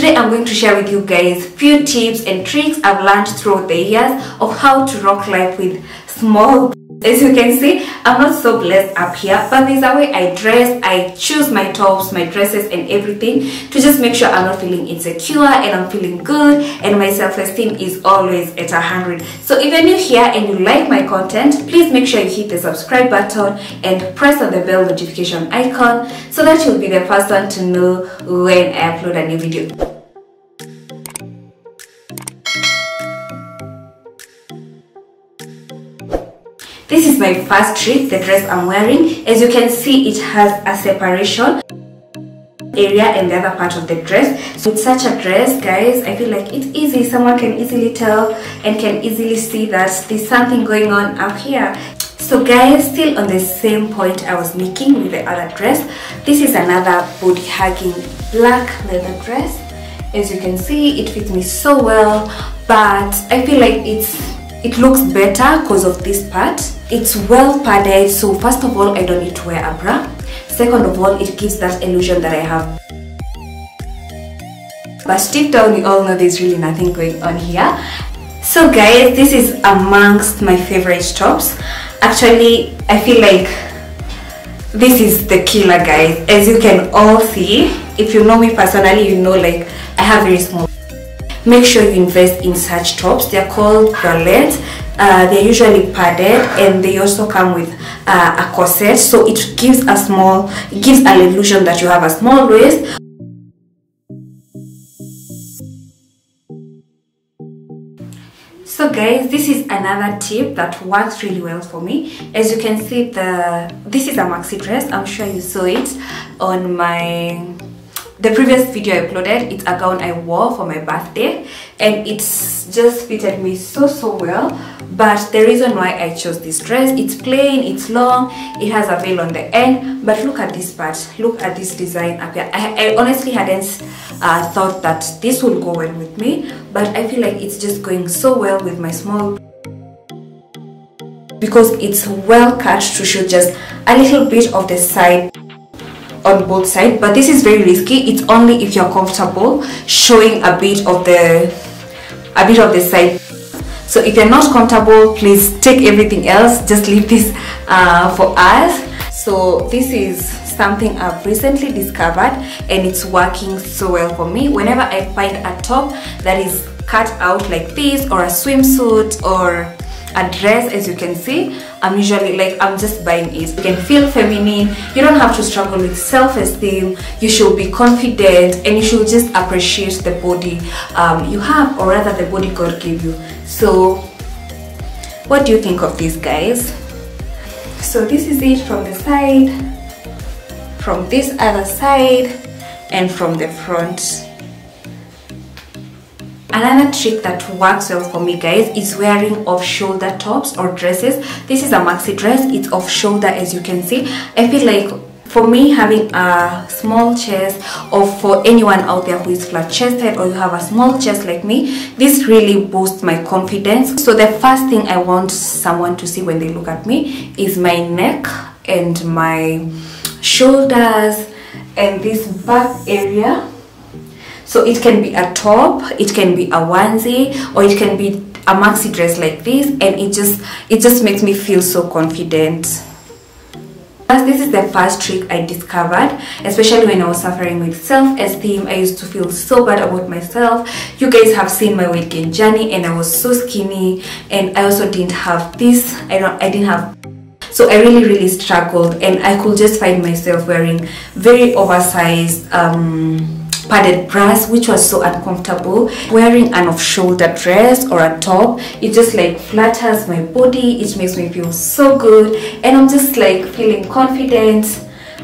Today I'm going to share with you guys few tips and tricks I've learned throughout the years of how to rock life with small as you can see i'm not so blessed up here but there's a way i dress i choose my tops my dresses and everything to just make sure i'm not feeling insecure and i'm feeling good and my self-esteem is always at a hundred. So if you're new here and you like my content please make sure you hit the subscribe button and press on the bell notification icon so that you'll be the first one to know when i upload a new video my first trick, the dress I'm wearing. As you can see, it has a separation area and the other part of the dress. So it's such a dress, guys. I feel like it's easy. Someone can easily tell and can easily see that there's something going on up here. So guys, still on the same point I was making with the other dress. This is another body hugging black leather dress. As you can see, it fits me so well, but I feel like it's it looks better because of this part. It's well padded so first of all i don't need to wear a bra second of all it gives that illusion that i have. But deep down we all know there's really nothing going on here. So guys this is amongst my favorite tops actually i feel like this is the killer guys. As you can all see if you know me personally you know like i have very small make sure you invest in such tops they're called bralettes uh, they're usually padded and they also come with uh, a corset. So it gives a small it gives an illusion that you have a small waist. So guys this is another tip that works really well for me. As you can see the this is a maxi dress. I'm sure you saw it on my the previous video I uploaded, it's a gown I wore for my birthday and it's just fitted me so so well but the reason why I chose this dress, it's plain, it's long, it has a veil on the end but look at this part, look at this design up here. I, I honestly hadn't uh, thought that this would go well with me but I feel like it's just going so well with my small because it's well cut to show just a little bit of the side on both sides but this is very risky. It's only if you're comfortable showing a bit of the a bit of the side. So if you're not comfortable please take everything else. Just leave this uh, for us. So this is something I've recently discovered and it's working so well for me. Whenever I find a top that is cut out like this or a swimsuit or a dress as you can see i'm usually like i'm just buying it. You can feel feminine. You don't have to struggle with self-esteem. You should be confident and you should just appreciate the body um, you have or rather the body god gave you. So what do you think of this guys? So this is it from the side from this other side and from the front Another trick that works well for me guys is wearing off shoulder tops or dresses. This is a maxi dress, it's off shoulder as you can see. I feel like for me having a small chest or for anyone out there who is flat chested or you have a small chest like me this really boosts my confidence so the first thing i want someone to see when they look at me is my neck and my shoulders and this back area so it can be a top, it can be a onesie, or it can be a maxi dress like this and it just it just makes me feel so confident. This is the first trick I discovered, especially when I was suffering with self-esteem. I used to feel so bad about myself. You guys have seen my weight gain journey and I was so skinny and I also didn't have this. I don't I didn't have so I really really struggled and I could just find myself wearing very oversized um padded bras which was so uncomfortable. Wearing an off-shoulder dress or a top it just like flatters my body it makes me feel so good and i'm just like feeling confident.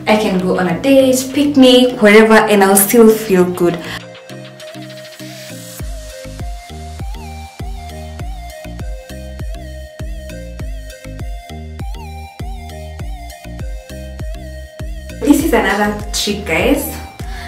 I can go on a date picnic wherever and i'll still feel good. This is another trick guys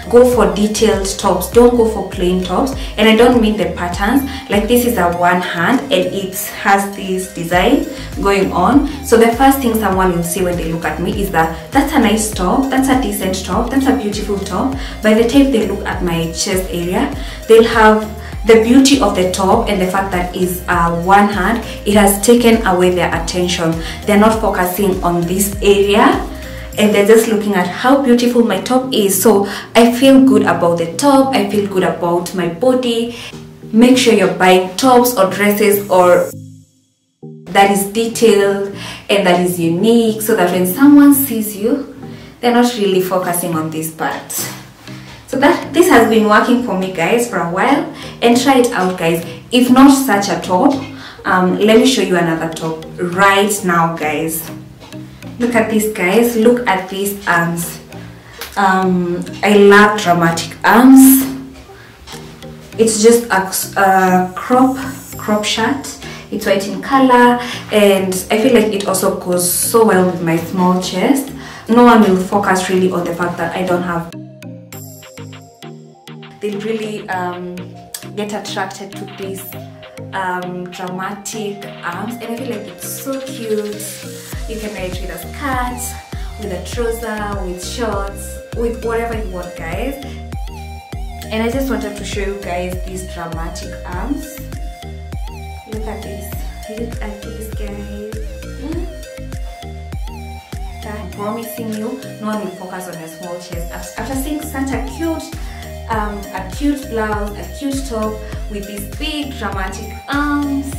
go for detailed tops don't go for plain tops. And i don't mean the patterns. Like this is a one hand and it has this design going on. So the first thing someone will see when they look at me is that that's a nice top. That's a decent top. That's a beautiful top. By the time they look at my chest area they'll have the beauty of the top and the fact that is uh, one hand. It has taken away their attention. They're not focusing on this area and they're just looking at how beautiful my top is. So i feel good about the top. I feel good about my body. Make sure you're buying tops or dresses or that is detailed and that is unique so that when someone sees you they're not really focusing on this part. So that this has been working for me guys for a while. And try it out guys. If not such a top um, let me show you another top right now guys look at this guys. Look at these arms. Um, I love dramatic arms. It's just a, a crop crop shirt. It's white in color and I feel like it also goes so well with my small chest. No one will focus really on the fact that I don't have. They really um, get attracted to these um, dramatic arms and I feel like it's so cute you can wear it with a skirt, with a trouser, with shorts, with whatever you want guys. And I just wanted to show you guys these dramatic arms. Look at this. Look at this guys. I'm promising you, no one will focus on your small chest. After seeing such a cute um, a cute blouse, a cute top with these big dramatic arms